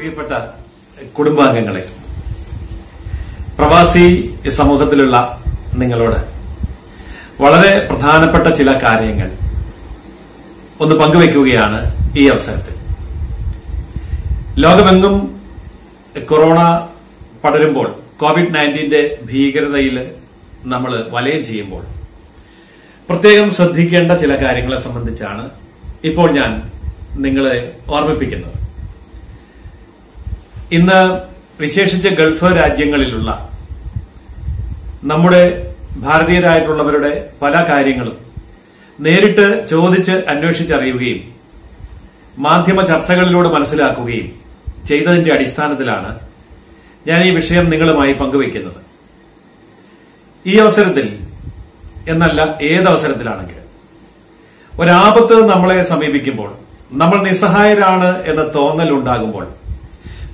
പ്രിയപ്പെട്ട കുടുംബാംഗങ്ങളെ പ്രവാസി സമൂഹത്തിലുള്ള നിങ്ങളോട് വളരെ പ്രധാനപ്പെട്ട ചില കാര്യങ്ങൾ ഒന്ന് പങ്കുവയ്ക്കുകയാണ് ഈ അവസരത്തിൽ. ലോകമെങ്ങും കൊറോണ പടരുമ്പോൾ കോവിഡ് നയന്റീന്റെ ഭീകരതയിൽ നമ്മൾ വലയം ചെയ്യുമ്പോൾ പ്രത്യേകം ശ്രദ്ധിക്കേണ്ട ചില കാര്യങ്ങളെ സംബന്ധിച്ചാണ് ഇപ്പോൾ ഞാൻ നിങ്ങളെ ഓർമ്മിപ്പിക്കുന്നത്. ഇന്ന് വിശേഷിച്ച് ഗൾഫ് രാജ്യങ്ങളിലുള്ള നമ്മുടെ ഭാരതീയരായിട്ടുള്ളവരുടെ പല കാര്യങ്ങളും നേരിട്ട് ചോദിച്ച് അന്വേഷിച്ചറിയുകയും മാധ്യമ ചർച്ചകളിലൂടെ മനസ്സിലാക്കുകയും ചെയ്തതിന്റെ അടിസ്ഥാനത്തിലാണ് ഞാൻ ഈ വിഷയം നിങ്ങളുമായി പങ്കുവയ്ക്കുന്നത്. ഈ അവസരത്തിൽ എന്നല്ല ഏതവസരത്തിലാണെങ്കിലും ഒരാപത്ത് നമ്മളെ സമീപിക്കുമ്പോൾ നമ്മൾ നിസ്സഹായരാണ് എന്ന തോന്നൽ ഉണ്ടാകുമ്പോൾ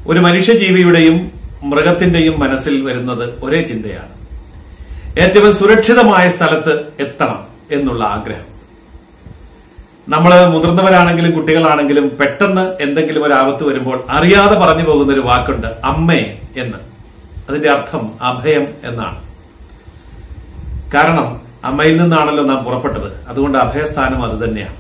ഒരു മനുഷ്യജീവിയുടെയും മൃഗത്തിന്റെയും മനസ്സിൽ വരുന്നത് ഒരേ ചിന്തയാണ്. ഏറ്റവും സുരക്ഷിതമായ സ്ഥലത്ത് എത്തണം എന്നുള്ള ആഗ്രഹം. നമ്മൾ മുതിർന്നവരാണെങ്കിലും കുട്ടികളാണെങ്കിലും പെട്ടെന്ന് എന്തെങ്കിലും ഒരു ആപത്ത് വരുമ്പോൾ അറിയാതെ പറഞ്ഞു പോകുന്ന ഒരു വാക്കുണ്ട് അമ്മേ എന്ന്. അതിന്റെ അർത്ഥം അഭയം എന്നാണ്. കാരണം അമ്മയിൽ നിന്നാണല്ലോ നാം പുറപ്പെട്ടത്. അതുകൊണ്ട് അഭയസ്ഥാനം അത് തന്നെയാണ്.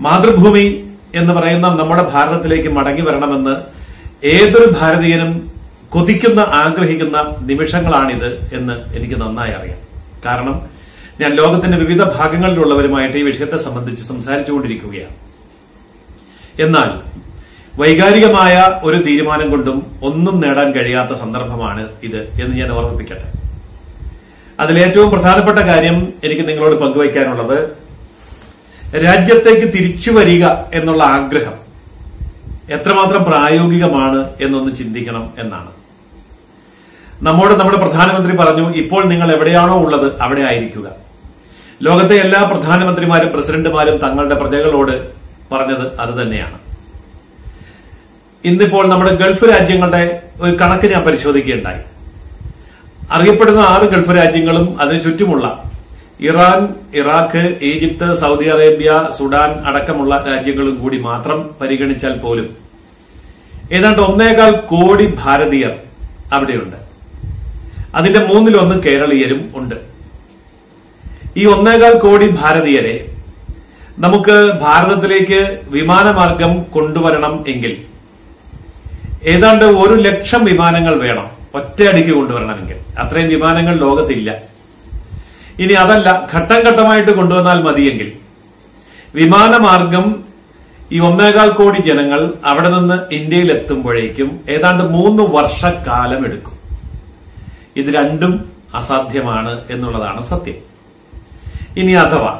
മാതൃഭൂമി എന്ന് പറയുന്ന നമ്മുടെ ഭാരതത്തിലേക്ക് മടങ്ങി വരണമെന്ന് ഏതൊരു ഭാരതീയനും കൊതിക്കുന്ന ആഗ്രഹിക്കുന്ന നിമിഷങ്ങളാണിത് എന്ന് എനിക്ക് നന്നായി അറിയാം. കാരണം ഞാൻ ലോകത്തിന്റെ വിവിധ ഭാഗങ്ങളിലുള്ളവരുമായിട്ട് ഈ വിഷയത്തെ സംബന്ധിച്ച് സംസാരിച്ചുകൊണ്ടിരിക്കുകയാണ്. എന്നാൽ വൈകാരികമായ ഒരു തീരുമാനം കൊണ്ടും ഒന്നും നേടാൻ കഴിയാത്ത സന്ദർഭമാണ് ഇത് എന്ന് ഞാൻ ഓർമ്മിപ്പിക്കട്ടെ. അതിലേറ്റവും പ്രധാനപ്പെട്ട കാര്യം എനിക്ക് നിങ്ങളോട് പങ്കുവയ്ക്കാനുള്ളത് രാജ്യത്തേക്ക് തിരിച്ചു വരിക എന്നുള്ള ആഗ്രഹം എത്രമാത്രം പ്രായോഗികമാണ് എന്നൊന്ന് ചിന്തിക്കണം എന്നാണ്. നമ്മോട് നമ്മുടെ പ്രധാനമന്ത്രി പറഞ്ഞു ഇപ്പോൾ നിങ്ങൾ എവിടെയാണോ ഉള്ളത് അവിടെ ആയിരിക്കുക. ലോകത്തെ എല്ലാ പ്രധാനമന്ത്രിമാരും പ്രസിഡന്റുമാരും തങ്ങളുടെ പ്രജകളോട് പറഞ്ഞത് അത് തന്നെയാണ്. ഇന്നിപ്പോൾ നമ്മുടെ ഗൾഫ് രാജ്യങ്ങളുടെ ഒരു കണക്ക് ഞാൻ പരിശോധിക്കുകയുണ്ടായി. അറിയപ്പെടുന്ന ആറ് ഗൾഫ് രാജ്യങ്ങളും അതിനു ചുറ്റുമുള്ള Iran Iraq Egypt Saudi Arabia Sudan അടക്കമുള്ള രാജ്യങ്ങളും കൂടി മാത്രം പരിഗണിച്ചാൽ പോലും ഏതാണ്ട് ഒന്നേകാൽ കോടി ഭാരതീയർ അവിടെയുണ്ട്. അതിന്റെ മൂന്നിലൊന്ന് കേരളീയരും ഉണ്ട്. ഈ ഒന്നേകാൽ കോടി ഭാരതീയരെ നമുക്ക് ഭാരതത്തിലേക്ക് വിമാനമാർഗം കൊണ്ടുവരണം എങ്കിൽ ഏതാണ്ട് ഒരു ലക്ഷം വിമാനങ്ങൾ വേണം ഒറ്റയടിക്ക് കൊണ്ടുവരണമെങ്കിൽ. അത്രയും വിമാനങ്ങൾ ലോകത്തില്ല. ഇനി അതല്ല ഘട്ടം ഘട്ടമായിട്ട് കൊണ്ടുവന്നാൽ മതിയെങ്കിൽ. വിമാനമാർഗം ഈ ഒന്നേകാൽ കോടി ജനങ്ങൾ അവിടെ നിന്ന് ഇന്ത്യയിൽ എത്തുമ്പോഴേക്കും ഏതാണ്ട് മൂന്ന് വർഷക്കാലം എടുക്കും. ഇത് രണ്ടും അസാധ്യമാണ് എന്നുള്ളതാണ് സത്യം. ഇനി അഥവാ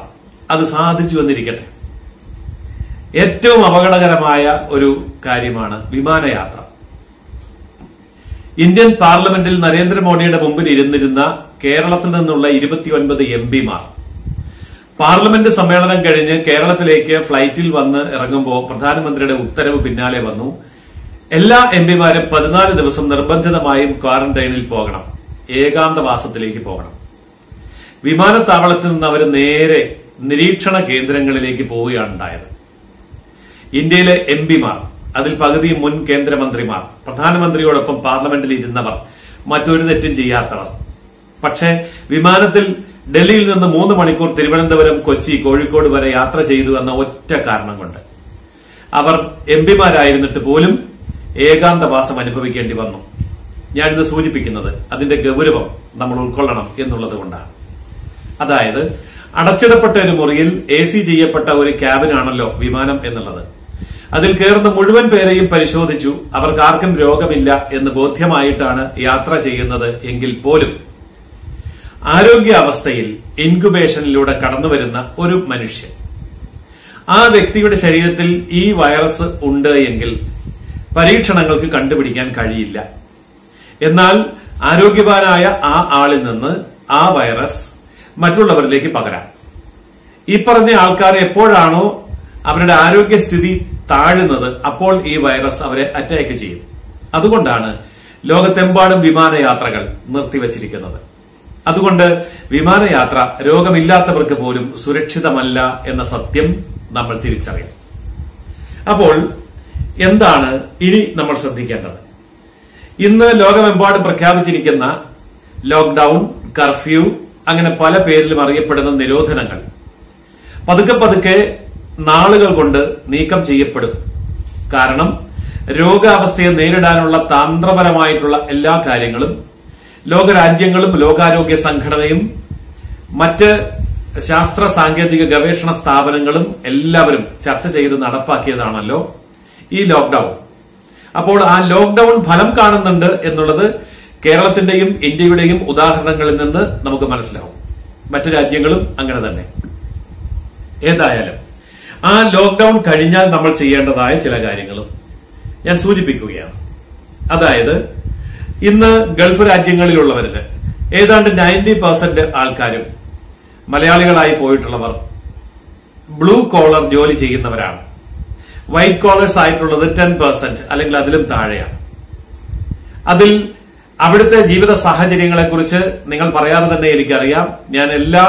അത് സാധിച്ചു വന്നിരിക്കട്ടെ. ഏറ്റവും അപകടകരമായ ഒരു കാര്യമാണ് വിമാനയാത്ര. ഇന്ത്യൻ പാർലമെന്റിൽ നരേന്ദ്രമോദിയുടെ മുമ്പിൽ ഇരുന്നിരുന്ന കേരളത്തിൽ നിന്നുള്ള ഇരുപത്തിയൊൻപത് എം പിമാർ. പാർലമെന്റ് സമ്മേളനം കഴിഞ്ഞ് കേരളത്തിലേക്ക് ഫ്ളൈറ്റിൽ വന്ന് ഇറങ്ങുമ്പോൾ പ്രധാനമന്ത്രിയുടെ ഉത്തരവ് പിന്നാലെ വന്നു. എല്ലാ എം പിമാരും പതിനാല് ദിവസം നിർബന്ധിതമായും ക്വാറന്റൈനിൽ പോകണം. ഏകാന്തവാസത്തിലേക്ക് പോകണം. വിമാനത്താവളത്തിൽ നിന്ന് അവർ നേരെ നിരീക്ഷണ കേന്ദ്രങ്ങളിലേക്ക് പോവുകയാണ് ഉണ്ടായത്. ഇന്ത്യയിലെ എം പിമാർ അതിൽ പകുതി മുൻ കേന്ദ്രമന്ത്രിമാർ പ്രധാനമന്ത്രിയോടൊപ്പം പാർലമെന്റിൽ ഇരുന്നവർ മറ്റൊരു തെറ്റും ചെയ്യാത്തവർ. പക്ഷേ വിമാനത്തിൽ ഡൽഹിയിൽ നിന്ന് മൂന്ന് മണിക്കൂർ തിരുവനന്തപുരം കൊച്ചി കോഴിക്കോട് വരെ യാത്ര ചെയ്തു എന്ന ഒറ്റ കാരണം കൊണ്ട്. അവർ എം പിമാരായിരുന്നിട്ട് പോലും ഏകാന്തവാസം അനുഭവിക്കേണ്ടി വന്നു. ഞാനിത് സൂചിപ്പിക്കുന്നത് അതിന്റെ ഗൗരവം നമ്മൾ ഉൾക്കൊള്ളണം എന്നുള്ളത് കൊണ്ടാണ്. അതായത് അടച്ചിടപ്പെട്ട ഒരു മുറിയിൽ എ സി ചെയ്യപ്പെട്ട ഒരു ക്യാബിനാണല്ലോ വിമാനം എന്നുള്ളത്. അതിൽ കയറുന്ന മുഴുവൻ പേരെയും പരിശോധിച്ചു. അവർക്ക് ആർക്കും രോഗമില്ല എന്ന് ബോധ്യമായിട്ടാണ് യാത്ര ചെയ്യുന്നത് എങ്കിൽ പോലും ആരോഗ്യാവസ്ഥയിൽ ഇൻക്യുബേഷനിലൂടെ കടന്നുവരുന്ന ഒരു മനുഷ്യൻ. ആ വ്യക്തിയുടെ ശരീരത്തിൽ ഈ വൈറസ് ഉണ്ട് എങ്കിൽ പരീക്ഷണങ്ങൾക്ക് കണ്ടുപിടിക്കാൻ കഴിയില്ല. എന്നാൽ ആരോഗ്യവാനായ ആ ആളിൽ നിന്ന് ആ വൈറസ് മറ്റുള്ളവരിലേക്ക് പകരാം. ഈ പറഞ്ഞ ആൾക്കാർ എപ്പോഴാണോ അവരുടെ ആരോഗ്യസ്ഥിതി താഴുന്നത് അപ്പോൾ ഈ വൈറസ് അവരെ അറ്റാക്ക് ചെയ്യും. അതുകൊണ്ടാണ് ലോകത്തെമ്പാടും വിമാനയാത്രകൾ നിർത്തിവച്ചിരിക്കുന്നത്. അതുകൊണ്ട് വിമാനയാത്ര രോഗമില്ലാത്തവർക്ക് പോലും സുരക്ഷിതമല്ല എന്ന സത്യം നമ്മൾ തിരിച്ചറിയാം അപ്പോൾ എന്താണ് ഇനി നമ്മൾ ശ്രദ്ധിക്കേണ്ടത്? ഇന്ന് ലോകമെമ്പാടും പ്രഖ്യാപിച്ചിരിക്കുന്ന ലോക്ഡൌൺ കർഫ്യൂ അങ്ങനെ പല പേരിലും അറിയപ്പെടുന്ന നിരോധനങ്ങൾ. പതുക്കെ പതുക്കെ നാളുകൾ കൊണ്ട് നീക്കം ചെയ്യപ്പെടും. കാരണം രോഗാവസ്ഥയെ നേരിടാനുള്ള തന്ത്രപരമായിട്ടുള്ള എല്ലാ കാര്യങ്ങളും ലോകരാജ്യങ്ങളും ലോകാരോഗ്യ സംഘടനയും മറ്റ് ശാസ്ത്ര സാങ്കേതിക ഗവേഷണ സ്ഥാപനങ്ങളും എല്ലാവരും ചർച്ച ചെയ്ത് നടപ്പാക്കിയതാണല്ലോ ഈ ലോക്ഡൌൺ അപ്പോൾ ആ ലോക്ഡൌൺ ഫലം കാണുന്നുണ്ട് എന്നുള്ളത് കേരളത്തിന്റെയും ഇന്ത്യയുടെയും ഉദാഹരണങ്ങളിൽ നിന്ന് നമുക്ക് മനസ്സിലാവും. മറ്റു രാജ്യങ്ങളും അങ്ങനെ തന്നെ. ഏതായാലും ആ ലോക്ഡൌൺ കഴിഞ്ഞാൽ നമ്മൾ ചെയ്യേണ്ടതായ ചില കാര്യങ്ങളും ഞാൻ സൂചിപ്പിക്കുകയാണ്. അതായത് ഇന്ന് ഗൾഫ് രാജ്യങ്ങളിലുള്ളവരിൽ ഏതാണ്ട് നയന്റി പെർസെന്റ് ആൾക്കാരും മലയാളികളായി പോയിട്ടുള്ളവർ ബ്ലൂ കോളർ ജോലി ചെയ്യുന്നവരാണ്. വൈറ്റ് കോളേഴ്സ് ആയിട്ടുള്ളത് ടെൻ പെർസെന്റ് അല്ലെങ്കിൽ അതിലും താഴെയാണ്. അതിൽ അവിടുത്തെ ജീവിത സാഹചര്യങ്ങളെക്കുറിച്ച് നിങ്ങൾ പറയാതെ തന്നെ എനിക്കറിയാം. ഞാൻ എല്ലാ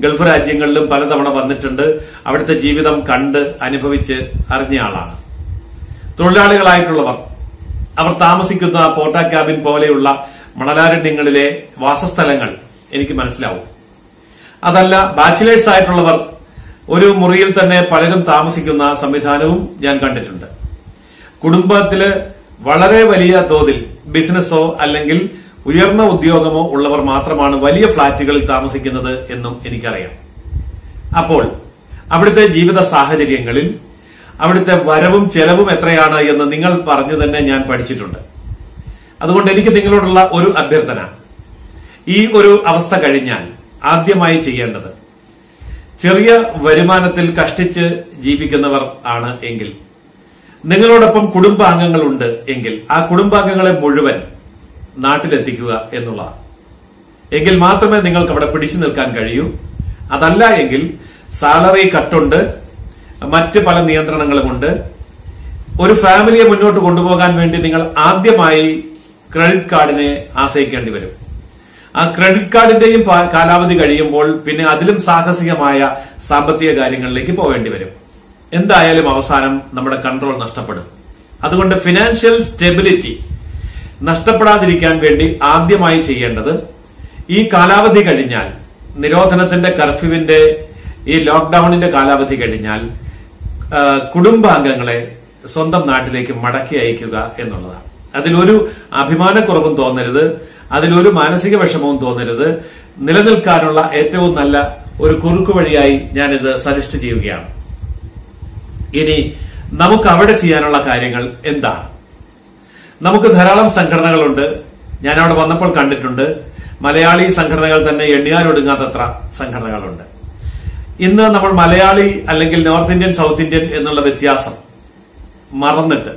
ഗൾഫ് രാജ്യങ്ങളിലും പലതവണ വന്നിട്ടുണ്ട്. അവിടുത്തെ ജീവിതം കണ്ട് അനുഭവിച്ച് അറിഞ്ഞ ആളാണ്. തൊഴിലാളികളായിട്ടുള്ളവർ അവർ താമസിക്കുന്ന പോർട്ട ക്യാബിൻ പോലെയുള്ള മണലാരണ്യങ്ങളിലെ വാസസ്ഥലങ്ങൾ എനിക്ക് മനസ്സിലാവും. അതല്ല ബാച്ചിലേഴ്സ് ആയിട്ടുള്ളവർ ഒരു മുറിയിൽ തന്നെ പലരും താമസിക്കുന്ന സംവിധാനവും ഞാൻ കണ്ടിട്ടുണ്ട്. കുടുംബത്തിൽ വളരെ വലിയ തോതിൽ ബിസിനസ്സോ അല്ലെങ്കിൽ ഉയർന്ന ഉദ്യോഗമോ ഉള്ളവർ മാത്രമാണ് വലിയ ഫ്ളാറ്റുകളിൽ താമസിക്കുന്നത് എന്നും എനിക്കറിയാം. അപ്പോൾ അവിടുത്തെ ജീവിത സാഹചര്യങ്ങളിൽ അവിടുത്തെ വരവും ചെലവും എത്രയാണ് എന്ന് നിങ്ങൾ പറഞ്ഞു തന്നെ ഞാൻ പഠിച്ചിട്ടുണ്ട്. അതുകൊണ്ട് എനിക്ക് നിങ്ങളോടുള്ള ഒരു അഭ്യർത്ഥന. ഈ ഒരു അവസ്ഥ കഴിഞ്ഞാൽ ആദ്യമായി ചെയ്യേണ്ടത് ചെറിയ വരുമാനത്തിൽ കഷ്ടിച്ച് ജീവിക്കുന്നവർ ആണ് എങ്കിൽ നിങ്ങളോടൊപ്പം കുടുംബാംഗങ്ങളുണ്ട് എങ്കിൽ ആ കുടുംബാംഗങ്ങളെ മുഴുവൻ നാട്ടിലെത്തിക്കുക എന്നുള്ള എങ്കിൽ മാത്രമേ നിങ്ങൾക്ക് അവിടെ പിടിച്ചു നിൽക്കാൻ കഴിയൂ. അതല്ല എങ്കിൽ സാലറി കട്ടുണ്ട് മറ്റ് പല നിയന്ത്രണങ്ങളുമുണ്ട് ഒരു ഫാമിലിയെ മുന്നോട്ട് കൊണ്ടുപോകാൻ വേണ്ടി നിങ്ങൾ ആദ്യമായി ക്രെഡിറ്റ് കാർഡിനെ ആശ്രയിക്കേണ്ടി വരും. ആ ക്രെഡിറ്റ് കാർഡിന്റെയും കാലാവധി കഴിയുമ്പോൾ പിന്നെ അതിലും സാഹസികമായ സാമ്പത്തിക കാര്യങ്ങളിലേക്ക് പോവേണ്ടി വരും. എന്തായാലും അവസാനം നമ്മുടെ കൺട്രോൾ നഷ്ടപ്പെടും. അതുകൊണ്ട് ഫിനാൻഷ്യൽ സ്റ്റെബിലിറ്റി നഷ്ടപ്പെടാതിരിക്കാൻ വേണ്ടി ആദ്യമായി ചെയ്യേണ്ടത് ഈ കാലാവധി കഴിഞ്ഞാൽ നിരോധനത്തിന്റെ കർഫ്യൂവിന്റെ ഈ ലോക്ക്ഡൌണിന്റെ കാലാവധി കഴിഞ്ഞാൽ കുടുംബാംഗങ്ങളെ സ്വന്തം നാട്ടിലേക്ക് മടക്കി അയക്കുക എന്നുള്ളതാണ്. അതിലൊരു അഭിമാനക്കുറവും തോന്നരുത് അതിലൊരു മാനസിക വിഷമവും തോന്നരുത്. നിലനിൽക്കാനുള്ള ഏറ്റവും നല്ല ഒരു കുറുക്കു വഴിയായി ഞാനിത് സജസ്റ്റ് ചെയ്യുകയാണ്. ഇനി നമുക്ക് അവിടെ ചെയ്യാനുള്ള കാര്യങ്ങൾ എന്താണ്? നമുക്ക് ധാരാളം സംഘടനകളുണ്ട്. ഞാൻ അവിടെ വന്നപ്പോൾ കണ്ടിട്ടുണ്ട്. മലയാളി സംഘടനകൾ തന്നെ എണ്ണിയാലൊടുങ്ങാത്തത്ര സംഘടനകളുണ്ട്. ഇന്ന് നമ്മൾ മലയാളി അല്ലെങ്കിൽ നോർത്ത് ഇന്ത്യൻ സൗത്ത് ഇന്ത്യൻ എന്നുള്ള വ്യത്യാസം മറന്നിട്ട്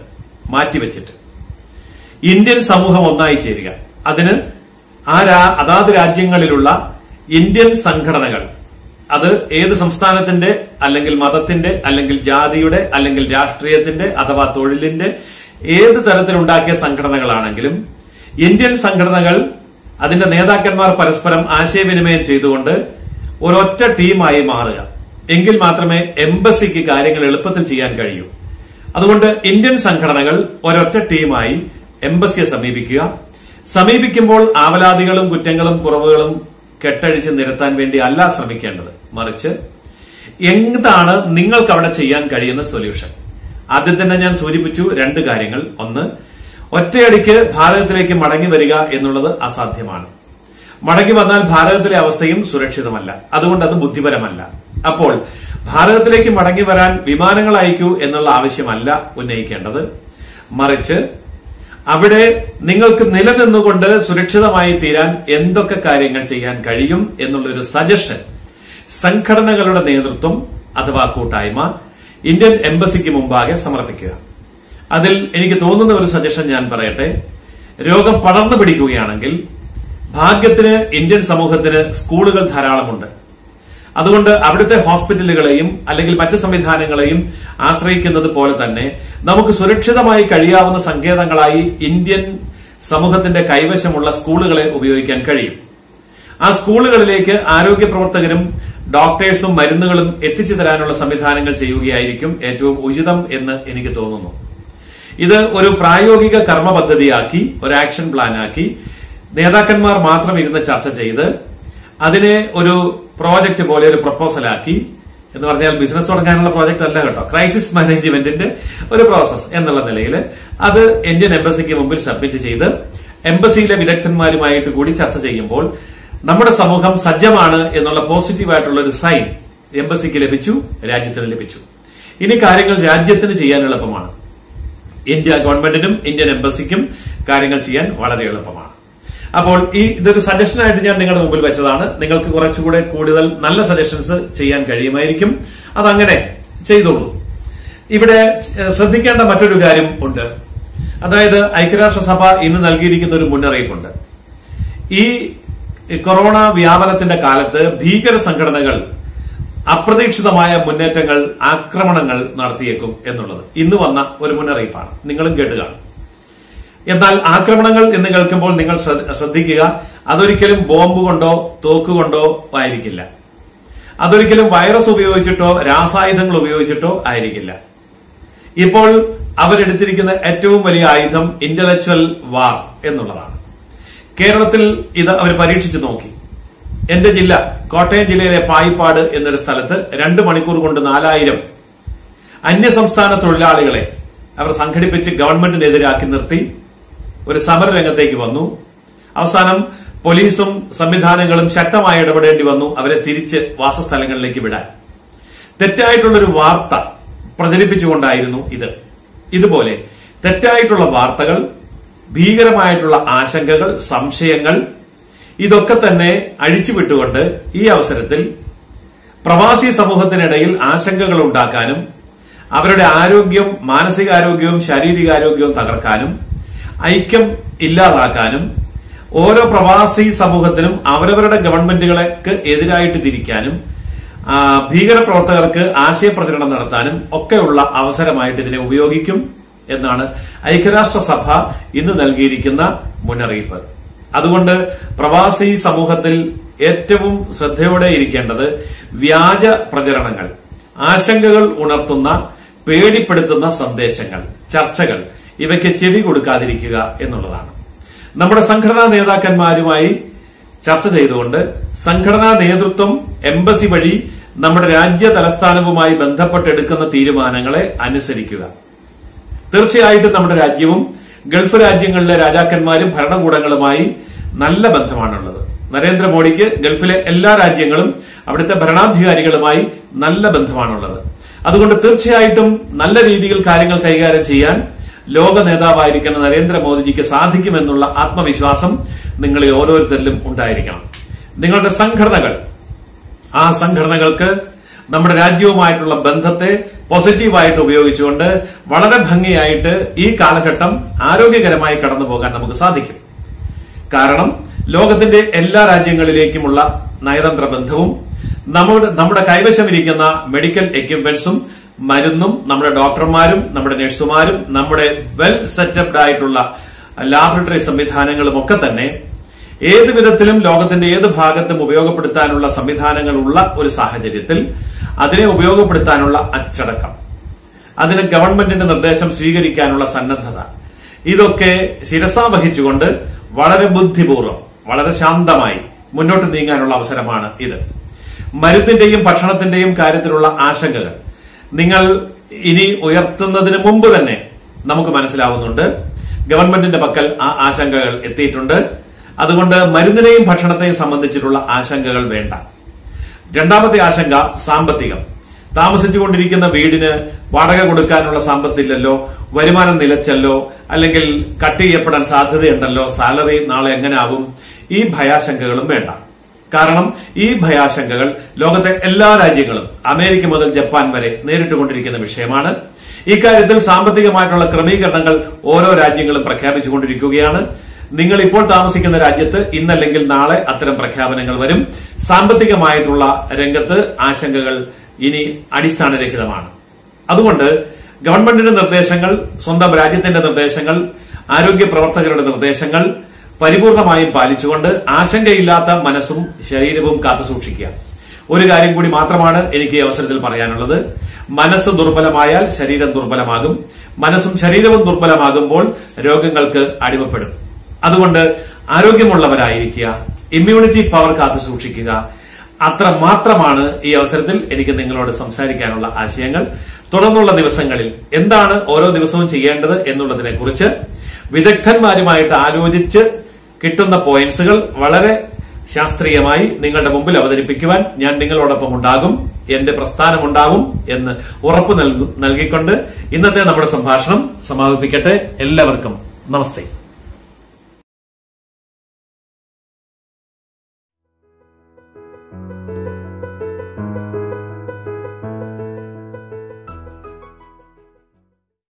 മാറ്റിവെച്ചിട്ട്. ഇന്ത്യൻ സമൂഹം ഒന്നായി ചേരുക. അതിന് ആ അതാത് രാജ്യങ്ങളിലുള്ള ഇന്ത്യൻ സംഘടനകൾ അത് ഏത് സംസ്ഥാനത്തിന്റെ അല്ലെങ്കിൽ മതത്തിന്റെ അല്ലെങ്കിൽ ജാതിയുടെ അല്ലെങ്കിൽ രാഷ്ട്രീയത്തിന്റെ അഥവാ തൊഴിലിന്റെ ഏത് തരത്തിലുണ്ടാക്കിയ സംഘടനകളാണെങ്കിലും ഇന്ത്യൻ സംഘടനകൾ അതിന്റെ നേതാക്കന്മാർ പരസ്പരം ആശയവിനിമയം ചെയ്തുകൊണ്ട് ഒരൊറ്റ ടീമായി മാറുക. എങ്കിൽ മാത്രമേ എംബസിക്ക് കാര്യങ്ങൾ എളുപ്പത്തിൽ ചെയ്യാൻ കഴിയൂ. അതുകൊണ്ട് ഇന്ത്യൻ സംഘടനകൾ ഒരൊറ്റ ടീമായി എംബസിയെ സമീപിക്കുക. സമീപിക്കുമ്പോൾ ആവലാതികളും കുറ്റങ്ങളും കുറവുകളും കെട്ടഴിച്ച് നിരത്താൻ വേണ്ടി അല്ല ശ്രമിക്കേണ്ടത്. മറിച്ച് എന്താണ് നിങ്ങൾക്ക് അവിടെ ചെയ്യാൻ കഴിയുന്ന സൊല്യൂഷൻ? ആദ്യം തന്നെ ഞാൻ സൂചിപ്പിച്ചു രണ്ട് കാര്യങ്ങൾ. ഒന്ന് ഒറ്റയടിക്ക് ഭാരതത്തിലേക്ക് മടങ്ങി വരിക എന്നുള്ളത് അസാധ്യമാണ്. മടങ്ങി വന്നാൽ ഭാരതത്തിലെ അവസ്ഥയും സുരക്ഷിതമല്ല. അതുകൊണ്ട് അത് ബുദ്ധിപരമല്ല. അപ്പോൾ ഭാരതത്തിലേക്ക് മടങ്ങി വരാൻ വിമാനങ്ങൾ അയക്കൂ എന്നുള്ള ആവശ്യമല്ല ഉന്നയിക്കേണ്ടത്. മറിച്ച് അവിടെ നിങ്ങൾക്ക് നിലനിന്നുകൊണ്ട് സുരക്ഷിതമായി തീരാൻ എന്തൊക്കെ കാര്യങ്ങൾ ചെയ്യാൻ കഴിയും എന്നുള്ളൊരു സജഷൻ സംഘടനകളുടെ നേതൃത്വം അഥവാ കൂട്ടായ്മ ഇന്ത്യൻ എംബസിക്ക് മുമ്പാകെ സമർപ്പിക്കുക. അതിൽ എനിക്ക് തോന്നുന്ന ഒരു സജഷൻ ഞാൻ പറയട്ടെ. രോഗം പടർന്നു പിടിക്കുകയാണെങ്കിൽ ഭാഗ്യത്തിന് ഇന്ത്യൻ സമൂഹത്തിന് സ്കൂളുകൾ ധാരാളമുണ്ട്. അതുകൊണ്ട് അവിടുത്തെ ഹോസ്പിറ്റലുകളെയും അല്ലെങ്കിൽ മറ്റ് സംവിധാനങ്ങളെയും ആശ്രയിക്കുന്നത് പോലെ തന്നെ നമുക്ക് സുരക്ഷിതമായി കഴിയാവുന്ന സങ്കേതങ്ങളായി ഇന്ത്യൻ സമൂഹത്തിന്റെ കൈവശമുള്ള സ്കൂളുകളെ ഉപയോഗിക്കാൻ കഴിയും. ആ സ്കൂളുകളിലേക്ക് ആരോഗ്യ പ്രവർത്തകരും ഡോക്ടേഴ്സും മരുന്നുകളും എത്തിച്ചു തരാനുള്ള സംവിധാനങ്ങൾ ചെയ്യുകയായിരിക്കും ഏറ്റവും ഉചിതം എന്ന് എനിക്ക് തോന്നുന്നു. ഇത് ഒരു പ്രായോഗിക കർമ്മ പദ്ധതിയാക്കി ഒരു ആക്ഷൻ പ്ലാൻ ആക്കി നേതാക്കന്മാർ മാത്രം ഇരുന്ന് ചർച്ച ചെയ്ത് അതിനെ ഒരു പ്രോജക്റ്റ് പോലെ ഒരു പ്രപ്പോസലാക്കി എന്ന് പറഞ്ഞാൽ ബിസിനസ് തുടങ്ങാനുള്ള പ്രോജക്റ്റ് അല്ല കേട്ടോ. ക്രൈസിസ് മാനേജ്മെന്റിന്റെ ഒരു പ്രോസസ് എന്നുള്ള നിലയിൽ അത് ഇന്ത്യൻ എംബസിക്ക് മുമ്പിൽ സബ്മിറ്റ് ചെയ്ത് എംബസിയിലെ വിദഗ്ധന്മാരുമായിട്ട് കൂടി ചർച്ച ചെയ്യുമ്പോൾ നമ്മുടെ സമൂഹം സജ്ജമാണ് എന്നുള്ള പോസിറ്റീവായിട്ടുള്ള ഒരു സൈൻ എംബസിക്ക് ലഭിച്ചു രാജ്യത്തിന് ലഭിച്ചു. ഇനി കാര്യങ്ങൾ രാജ്യത്തിന് ചെയ്യാൻ എളുപ്പമാണ്. ഇന്ത്യ ഗവൺമെന്റിനും ഇന്ത്യൻ എംബസിക്കും കാര്യങ്ങൾ ചെയ്യാൻ വളരെ എളുപ്പമാണ്. അപ്പോൾ ഈ ഇതൊരു സജഷൻ ആയിട്ട് ഞാൻ നിങ്ങളുടെ മുമ്പിൽ വെച്ചതാണ്. നിങ്ങൾക്ക് കുറച്ചുകൂടെ കൂടുതൽ നല്ല സജഷൻസ് ചെയ്യാൻ കഴിയുമായിരിക്കും. അതങ്ങനെ ചെയ്തോളൂ. ഇവിടെ ശ്രദ്ധിക്കേണ്ട മറ്റൊരു കാര്യം ഉണ്ട്. അതായത് ഐക്യരാഷ്ട്രസഭ ഇന്ന് നൽകിയിരിക്കുന്ന ഒരു മുന്നറിയിപ്പുണ്ട്. ഈ കൊറോണ വ്യാപനത്തിന്റെ കാലത്ത് ഭീകര സംഘടനകൾ അപ്രതീക്ഷിതമായ മുന്നേറ്റങ്ങൾ ആക്രമണങ്ങൾ നടത്തിയേക്കും എന്നുള്ളത് ഇന്ന് വന്ന ഒരു മുന്നറിയിപ്പാണ്. നിങ്ങളും കേട്ട് കാണും. എന്നാൽ ആക്രമണങ്ങൾ എന്ന് കേൾക്കുമ്പോൾ നിങ്ങൾ ശ്രദ്ധ- ശ്രദ്ധിക്കുക അതൊരിക്കലും ബോംബ് കൊണ്ടോ തോക്ക് കൊണ്ടോ ആയിരിക്കില്ല. അതൊരിക്കലും വൈറസ് ഉപയോഗിച്ചിട്ടോ രാസായുധങ്ങൾ ഉപയോഗിച്ചിട്ടോ ആയിരിക്കില്ല. ഇപ്പോൾ അവരെടുത്തിരിക്കുന്ന ഏറ്റവും വലിയ ആയുധം ഇന്റലക്ച്വൽ വാർ എന്നുള്ളതാണ്. കേരളത്തിൽ ഇത് അവർ പരീക്ഷിച്ചു നോക്കി. എന്റെ ജില്ല കോട്ടയം ജില്ലയിലെ പായിപ്പാട് എന്നൊരു സ്ഥലത്ത് രണ്ട് മണിക്കൂർ കൊണ്ട് നാലായിരം അന്യസംസ്ഥാന തൊഴിലാളികളെ അവർ സംഘടിപ്പിച്ച് ഗവൺമെന്റിനെതിരാക്കി നിർത്തി. ഒരു സമര രംഗത്തേക്ക് വന്നു. അവസാനം പോലീസും സംവിധാനങ്ങളും ശക്തമായി ഇടപെടേണ്ടി വന്നു. അവരെ തിരിച്ച് വാസസ്ഥലങ്ങളിലേക്ക് വിടാൻ. തെറ്റായിട്ടുള്ളൊരു വാർത്ത പ്രചരിപ്പിച്ചുകൊണ്ടായിരുന്നു ഇത്. ഇതുപോലെ തെറ്റായിട്ടുള്ള വാർത്തകൾ ഭീകരമായിട്ടുള്ള ആശങ്കകൾ സംശയങ്ങൾ ഇതൊക്കെ തന്നെ അഴിച്ചുവിട്ടുകൊണ്ട് ഈ അവസരത്തിൽ പ്രവാസി സമൂഹത്തിനിടയിൽ ആശങ്കകൾ ഉണ്ടാക്കാനും അവരുടെ ആരോഗ്യം മാനസികാരോഗ്യവും ശാരീരികാരോഗ്യവും തകർക്കാനും ഐക്യം ഇല്ലാതാക്കാനും ഓരോ പ്രവാസി സമൂഹത്തിനും അവരവരുടെ ഗവൺമെന്റുകൾക്ക് എതിരായിട്ട് തിരിക്കാനും ഭീകരപ്രവർത്തകർക്ക് ആശയപ്രചരണം നടത്താനും ഒക്കെയുള്ള അവസരമായിട്ട് ഇതിനെ ഉപയോഗിക്കും എന്നാണ് ഐക്യരാഷ്ട്ര സഭ ഇന്ന് നൽകിയിരിക്കുന്ന മുന്നറിയിപ്പ്. അതുകൊണ്ട് പ്രവാസി സമൂഹത്തിൽ ഏറ്റവും ശ്രദ്ധയോടെ ഇരിക്കേണ്ടത് വ്യാജ പ്രചരണങ്ങൾ ആശങ്കകൾ ഉണർത്തുന്ന പേടിപ്പെടുത്തുന്ന സന്ദേശങ്ങൾ ചർച്ചകൾ ഇവയ്ക്ക് ചെവി കൊടുക്കാതിരിക്കുക എന്നുള്ളതാണ്. നമ്മുടെ സംഘടനാ നേതാക്കന്മാരുമായി ചർച്ച ചെയ്തുകൊണ്ട് സംഘടനാ നേതൃത്വം എംബസി വഴി നമ്മുടെ രാജ്യ തലസ്ഥാനവുമായി ബന്ധപ്പെട്ടെടുക്കുന്ന തീരുമാനങ്ങളെ അനുസരിക്കുക. തീർച്ചയായിട്ടും നമ്മുടെ രാജ്യവും ഗൾഫ് രാജ്യങ്ങളിലെ രാജാക്കന്മാരും ഭരണകൂടങ്ങളുമായി നല്ല ബന്ധമാണുള്ളത്. നരേന്ദ്രമോദിക്ക് ഗൾഫിലെ എല്ലാ രാജ്യങ്ങളും അവിടുത്തെ ഭരണാധികാരികളുമായി നല്ല ബന്ധമാണുള്ളത്. അതുകൊണ്ട് തീർച്ചയായിട്ടും നല്ല രീതിയിൽ കാര്യങ്ങൾ കൈകാര്യം ചെയ്യാൻ ലോക നേതാവായിരിക്കുന്ന നരേന്ദ്രമോദിജിക്ക് സാധിക്കുമെന്നുള്ള ആത്മവിശ്വാസം നിങ്ങളിൽ ഓരോരുത്തരിലും ഉണ്ടായിരിക്കണം. നിങ്ങളുടെ സംഘടനകൾ ആ സംഘടനകൾക്ക് നമ്മുടെ രാജ്യവുമായിട്ടുള്ള ബന്ധത്തെ പോസിറ്റീവായിട്ട് ഉപയോഗിച്ചുകൊണ്ട് വളരെ ഭംഗിയായിട്ട് ഈ കാലഘട്ടം ആരോഗ്യകരമായി കടന്നു പോകാൻ നമുക്ക് സാധിക്കും. കാരണം ലോകത്തിന്റെ എല്ലാ രാജ്യങ്ങളിലേക്കുമുള്ള നയതന്ത്ര ബന്ധവും നമ്മുടെ നമ്മുടെ കൈവശമിരിക്കുന്ന മെഡിക്കൽ എക്യുപ്മെന്റ്സും മരുന്നും നമ്മുടെ ഡോക്ടർമാരും നമ്മുടെ നഴ്സുമാരും നമ്മുടെ വെൽ സെറ്റപ്ഡ് ആയിട്ടുള്ള ലാബറട്ടറി സംവിധാനങ്ങളും ഒക്കെ തന്നെ ഏത് വിധത്തിലും ലോകത്തിന്റെ ഏത് ഭാഗത്തും ഉപയോഗപ്പെടുത്താനുള്ള സംവിധാനങ്ങൾ ഉള്ള ഒരു സാഹചര്യത്തിൽ അതിനെ ഉപയോഗപ്പെടുത്താനുള്ള അച്ചടക്കം. അതിന് ഗവൺമെന്റിന്റെ നിർദ്ദേശം സ്വീകരിക്കാനുള്ള സന്നദ്ധത. ഇതൊക്കെ ശിരസാ വഹിച്ചുകൊണ്ട് വളരെ ബുദ്ധിപൂർവം വളരെ ശാന്തമായി മുന്നോട്ട് നീങ്ങാനുള്ള അവസരമാണ് ഇത്. മരുന്നിന്റെയും ഭക്ഷണത്തിന്റെയും കാര്യത്തിലുള്ള ആശങ്കകൾ നിങ്ങൾ ഇനി ഉയർത്തുന്നതിന് മുമ്പ് തന്നെ നമുക്ക് മനസ്സിലാവുന്നുണ്ട്. ഗവൺമെന്റിന്റെ പക്കൽ ആ ആശങ്കകൾ എത്തിയിട്ടുണ്ട്. അതുകൊണ്ട് മരുന്നിനെയും ഭക്ഷണത്തെയും സംബന്ധിച്ചിട്ടുള്ള ആശങ്കകൾ വേണ്ട. രണ്ടാമത്തെ ആശങ്ക സാമ്പത്തികം. താമസിച്ചുകൊണ്ടിരിക്കുന്ന വീടിന് വാടക കൊടുക്കാനുള്ള സാമ്പത്തില്ലല്ലോ വരുമാനം നിലച്ചല്ലോ അല്ലെങ്കിൽ കട്ട് ചെയ്യപ്പെടാൻ സാധ്യതയുണ്ടല്ലോ സാലറി നാളെ എങ്ങനെ ആകും ഈ ഭയാശങ്കകളും വേണ്ട. കാരണം ഈ ഭയാശങ്കകൾ ലോകത്തെ എല്ലാ രാജ്യങ്ങളും അമേരിക്ക മുതൽ ജപ്പാൻ വരെ നേരിട്ടുകൊണ്ടിരിക്കുന്ന വിഷയമാണ്. ഇക്കാര്യത്തിൽ സാമ്പത്തികമായിട്ടുള്ള ക്രമീകരണങ്ങൾ ഓരോ രാജ്യങ്ങളും പ്രഖ്യാപിച്ചുകൊണ്ടിരിക്കുകയാണ്. നിങ്ങൾ ഇപ്പോൾ താമസിക്കുന്ന രാജ്യത്ത് ഇന്നല്ലെങ്കിൽ നാളെ അത്തരം പ്രഖ്യാപനങ്ങൾ വരും. സാമ്പത്തികമായിട്ടുള്ള രംഗത്ത് ആശങ്കകൾ ഇനി അടിസ്ഥാനരഹിതമാണ്. അതുകൊണ്ട് ഗവൺമെന്റിന്റെ നിർദ്ദേശങ്ങൾ സ്വന്തം രാജ്യത്തിന്റെ നിർദ്ദേശങ്ങൾ ആരോഗ്യ പ്രവർത്തകരുടെ നിർദ്ദേശങ്ങൾ പരിപൂർണമായും പാലിച്ചുകൊണ്ട് ആശങ്കയില്ലാത്ത മനസ്സും ശരീരവും കാത്തുസൂക്ഷിക്കുക ഒരു കാര്യം കൂടി മാത്രമാണ് എനിക്ക് ഈ അവസരത്തിൽ പറയാനുള്ളത്. മനസ്സ് ദുർബലമായാൽ ശരീരം ദുർബലമാകും. മനസ്സും ശരീരവും ദുർബലമാകുമ്പോൾ രോഗങ്ങൾക്ക് അടിമപ്പെടും. അതുകൊണ്ട് ആരോഗ്യമുള്ളവരായിരിക്കുക ഇമ്മ്യൂണിറ്റി പവർ കാത്തു സൂക്ഷിക്കുക. അത്ര മാത്രമാണ് ഈ അവസരത്തിൽ എനിക്ക് നിങ്ങളോട് സംസാരിക്കാനുള്ള ആശയങ്ങൾ. തുടർന്നുള്ള ദിവസങ്ങളിൽ എന്താണ് ഓരോ ദിവസവും ചെയ്യേണ്ടത് എന്നുള്ളതിനെക്കുറിച്ച് വിദഗ്ധന്മാരുമായിട്ട് ആലോചിച്ച് കിട്ടുന്ന പോയിന്റ്സുകൾ വളരെ ശാസ്ത്രീയമായി നിങ്ങളുടെ മുമ്പിൽ അവതരിപ്പിക്കുവാൻ ഞാൻ നിങ്ങളോടൊപ്പം ഉണ്ടാകും എന്റെ പ്രസ്ഥാനം ഉണ്ടാകും എന്ന് ഉറപ്പ് നൽകു- നൽകിക്കൊണ്ട് ഇന്നത്തെ നമ്മുടെ സംഭാഷണം സമാപിപ്പിക്കട്ടെ. എല്ലാവർക്കും നമസ്തേ.